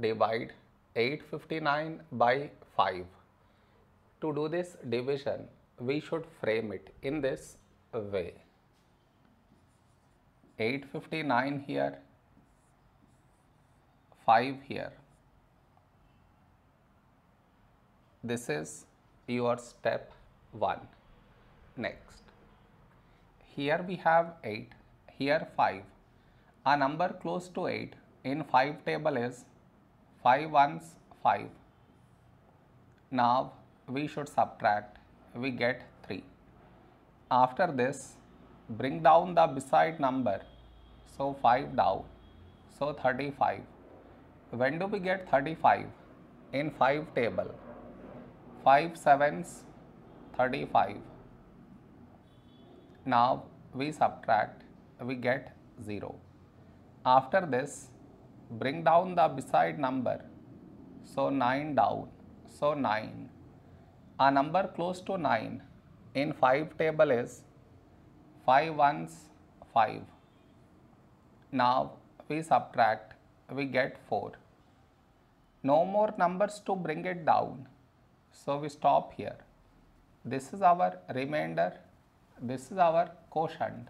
divide 859 by 5. To do this division, we should frame it in this way. 859 here, 5 here. This is your step 1. Next, here we have 8, here 5. A number close to 8 in 5 table is 5 ones 5. Now we should subtract, we get 3. After this, bring down the beside number, so 5 down, so 35. When do we get 35? In 5 table, 5 sevens 35. Now we subtract, we get 0. After this, bring down the beside number, so 9 down, so 9. A number close to 9 in 5 table is 5 ones 5. Now we subtract, we get 4. No more numbers to bring it down, so we stop here. This is our remainder, this is our quotient.